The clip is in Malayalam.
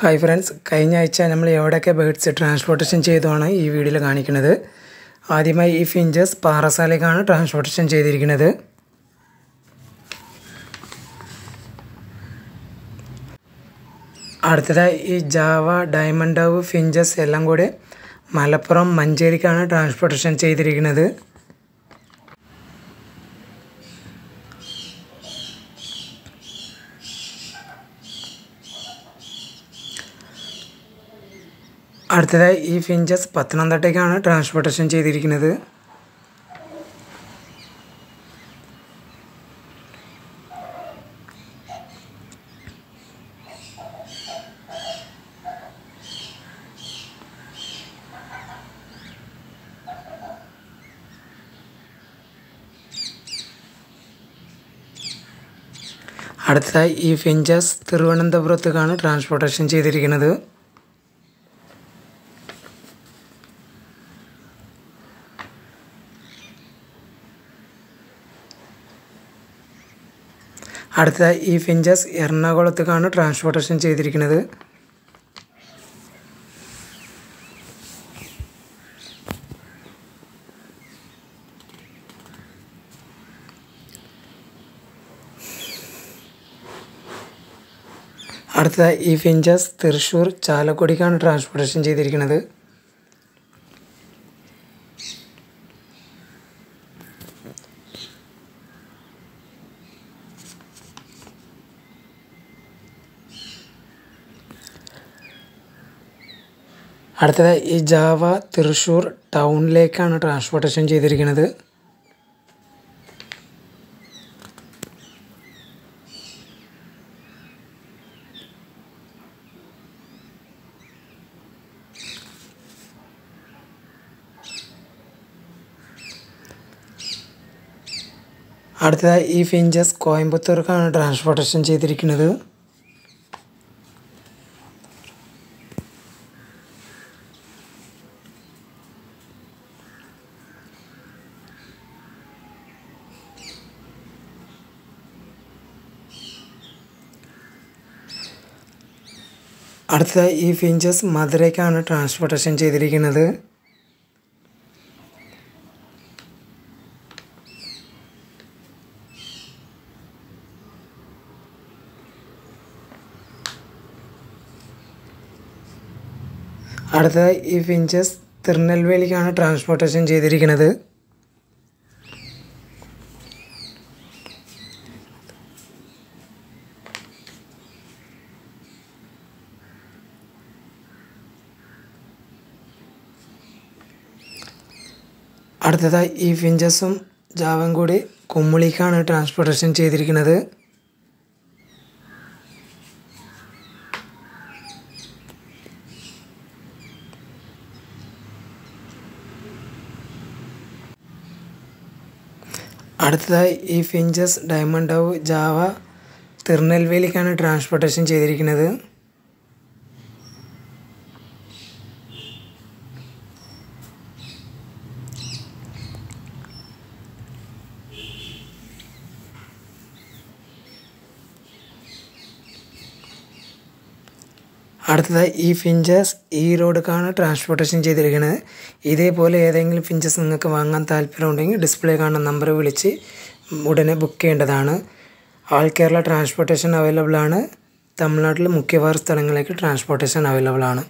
ഹായ് ഫ്രണ്ട്സ് കഴിഞ്ഞ ആഴ്ച നമ്മൾ എവിടെയൊക്കെ ബേഡ്സ് ട്രാൻസ്പോർട്ടേഷൻ ചെയ്തുമാണ് ഈ വീഡിയോയിൽ കാണിക്കുന്നത്. ആദ്യമായി ഈ ഫിഞ്ചസ് പാറസാലേക്കാണ് ട്രാൻസ്പോർട്ടേഷൻ ചെയ്തിരിക്കുന്നത്. അടുത്തതായി ഈ ജാവ ഡയമണ്ട് ഫിഞ്ചസ് എല്ലാം കൂടെ മലപ്പുറം മഞ്ചേരിക്കാണ് ട്രാൻസ്പോർട്ടേഷൻ ചെയ്തിരിക്കുന്നത്. അടുത്തതായി ഈ ഫിഞ്ചസ് പത്തനംതിട്ടയ്ക്കാണ് ട്രാൻസ്പോർട്ടേഷൻ ചെയ്തിരിക്കുന്നത്. അടുത്തതായി ഈ ഫിഞ്ചസ് തിരുവനന്തപുരത്തേക്കാണ് ട്രാൻസ്പോർട്ടേഷൻ ചെയ്തിരിക്കുന്നത്. അടുത്തതായി ഈ ഫിഞ്ചസ് എറണാകുളത്തേക്കാണ് ട്രാൻസ്പോർട്ടേഷൻ ചെയ്തിരിക്കുന്നത്. അടുത്തതായി ഈ ഫിഞ്ചസ് തൃശ്ശൂർ ചാലക്കുടിക്കാണ് ട്രാൻസ്പോർട്ടേഷൻ ചെയ്തിരിക്കുന്നത്. അടുത്തതായി ഈ ജാവ തൃശ്ശൂർ ടൗണിലേക്കാണ് ട്രാൻസ്പോർട്ടേഷൻ ചെയ്തിരിക്കുന്നത്. അടുത്തതായി ഈ ഫിഞ്ചസ് കോയമ്പത്തൂർക്കാണ് ട്രാൻസ്പോർട്ടേഷൻ ചെയ്തിരിക്കുന്നത്. അടുത്തതായി ഈ ഫിഞ്ചസ് മധുരയ്ക്കാണ് ട്രാൻസ്പോർട്ടേഷൻ ചെയ്തിരിക്കുന്നത്. അടുത്ത ഈ ഫിഞ്ചസ് തിരുനെൽവേലിക്കാണ് ട്രാൻസ്പോർട്ടേഷൻ ചെയ്തിരിക്കുന്നത്. അടുത്തതായി ഈ ഫിഞ്ചസും ജാവും കൂടി കുമ്മിളിക്കാണ് ട്രാൻസ്പോർട്ടേഷൻ ചെയ്തിരിക്കുന്നത്. അടുത്തതായി ഈ ഫിഞ്ചസ് ഡയമണ്ട് ഡവ് ജാവ തിരുനെൽവേലിക്കാണ് ട്രാൻസ്പോർട്ടേഷൻ ചെയ്തിരിക്കുന്നത്. അടുത്തതായി ഈ ഫിഞ്ചസ് ഈ റോഡിക്കാണ് ട്രാൻസ്പോർട്ടേഷൻ ചെയ്തിരിക്കുന്നത് ഇതേപോലെ ഏതെങ്കിലും ഫിഞ്ചസ് നിങ്ങൾക്ക് വാങ്ങാൻ താല്പര്യമുണ്ടെങ്കിൽ ഡിസ്പ്ലേ കാണുന്ന നമ്പർ വിളിച്ച് ഉടനെ ബുക്ക് ചെയ്യേണ്ടതാണ്. ആൾ കേരള ട്രാൻസ്പോർട്ടേഷൻ അവൈലബിൾ ആണ്. തമിഴ്നാട്ടിൽ മുഖ്യവാർ സ്ഥലങ്ങളിലേക്ക് ട്രാൻസ്പോർട്ടേഷൻ അവൈലബിൾ ആണ്.